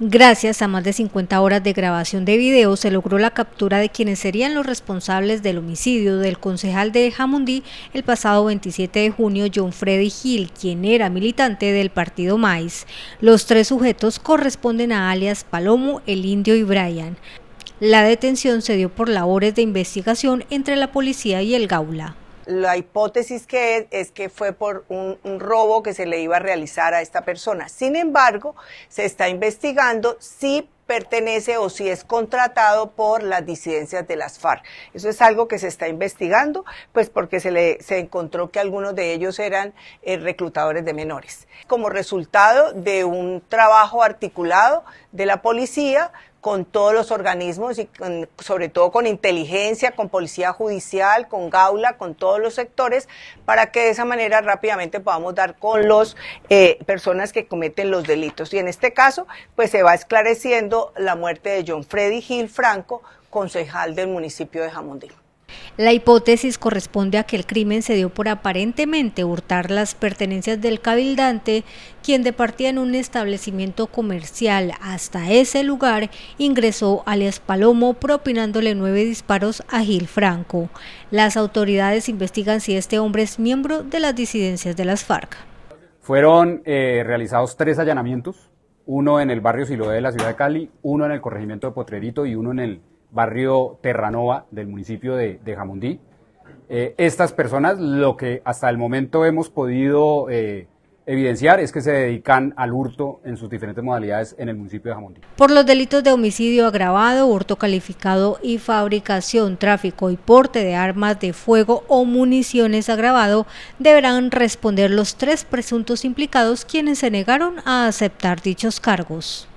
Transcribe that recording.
Gracias a más de 50 horas de grabación de video se logró la captura de quienes serían los responsables del homicidio del concejal de Jamundí el pasado 27 de junio, John Freddy Gil, quien era militante del partido MAIS. Los tres sujetos corresponden a alias Palomo, El Indio y Brian. La detención se dio por labores de investigación entre la policía y el Gaula. La hipótesis que es, es que fue por un, robo que se le iba a realizar a esta persona. Sin embargo, se está investigando si pertenece o si es contratado por las disidencias de las FARC. Eso es algo que se está investigando, pues porque se le se encontró que algunos de ellos eran eh, reclutadores de menores. Como resultado de un trabajo articulado de la policía con todos los organismos y con, sobre todo con inteligencia, con policía judicial, con Gaula, con todos los sectores, para que de esa manera rápidamente podamos dar con las eh, personas que cometen los delitos. Y en este caso, pues se va esclareciendo la muerte de John Freddy Gil Franco, concejal del municipio de Jamundí. La hipótesis corresponde a que el crimen se dio por aparentemente hurtar las pertenencias del cabildante, quien de partida en un establecimiento comercial hasta ese lugar ingresó alias Palomo propinándole nueve disparos a Gil Franco. Las autoridades investigan si este hombre es miembro de las disidencias de las FARC. Fueron eh, realizados tres allanamientos, uno en el barrio Siloé de la ciudad de Cali, uno en el corregimiento de Potrerito y uno en el barrio Terranova del municipio de, Jamundí. Eh, estas personas lo que hasta el momento hemos podido eh, evidenciar es que se dedican al hurto en sus diferentes modalidades en el municipio de Jamundí. Por los delitos de homicidio agravado, hurto calificado y fabricación, tráfico y porte de armas de fuego o municiones agravado, deberán responder los tres presuntos implicados quienes se negaron a aceptar dichos cargos.